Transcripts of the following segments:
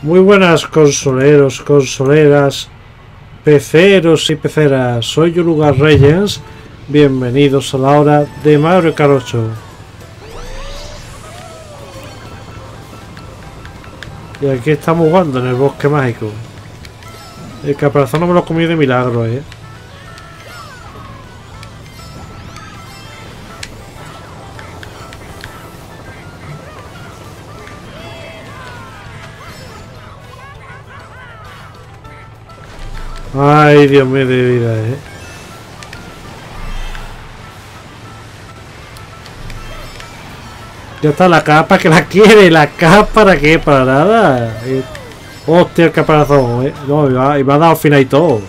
Muy buenas consoleros, consoleras, peceros y peceras. Soy Yulugar Reyes. Bienvenidos a la hora de Mario 8. Y aquí estamos jugando en el bosque mágico. El caparazón no me lo comí de milagro, eh. Ay, Dios mío de vida, eh. Ya está la capa que la quiere, la capa para qué, para nada. Eh, Hostia, el caparazón, eh. No, y me me ha dado final y todo.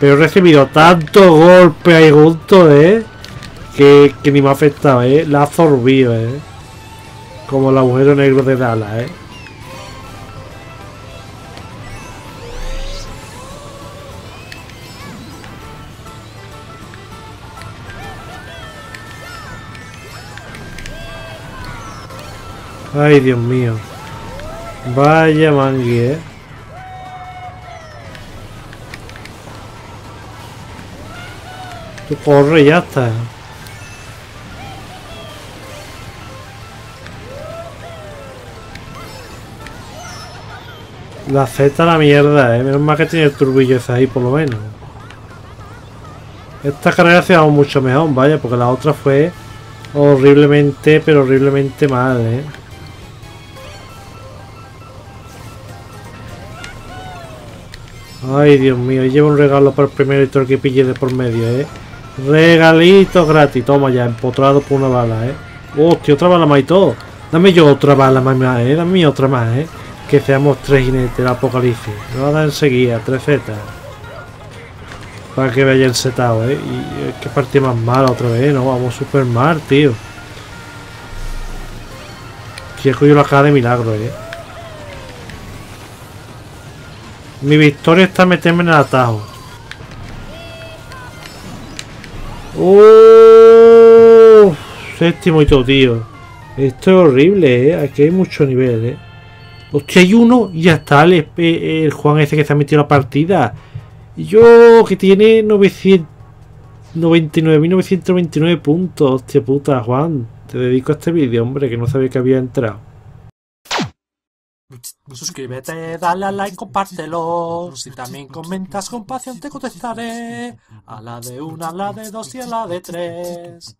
Pero he recibido tanto golpe ahí junto, eh. Que, que ni me ha afectado, eh. La ha absorbido, eh. Como el agujero negro de Dallas, eh. Ay, Dios mío. Vaya mangui, eh. Tú corre y ya está. La Z la mierda, eh. Menos mal que tiene el turbillo ese ahí, por lo menos. Esta carrera se ha dado mucho mejor, vaya, porque la otra fue horriblemente, pero horriblemente mal, eh. Ay, Dios mío, llevo un regalo para el todo el que pille de por medio, ¿eh? Regalito gratis, toma ya, empotrado por una bala, ¿eh? Hostia, otra bala más y todo. Dame yo otra bala más, ¿eh? Dame otra más, ¿eh? Que seamos tres jinetes del apocalipsis. Me va a dar enseguida, tres zetas. Para que vaya el setado, ¿eh? Y es que partida más mala otra vez, ¿no? Vamos super mal, tío. Que yo la caja de milagro, ¿eh? Mi victoria está meterme en el atajo. ¡Oh! Séptimo y todo, tío. Esto es horrible, ¿eh? Aquí hay mucho nivel, ¿eh? Hostia, hay uno y ya está el, el Juan ese que se ha metido la partida. Y yo, que tiene 999.929 puntos. Hostia puta, Juan. Te dedico a este vídeo, hombre, que no sabía que había entrado. Suscríbete, dale a like, compártelo. Si también comentas con pasión te contestaré. A la de una, a la de dos y a la de tres.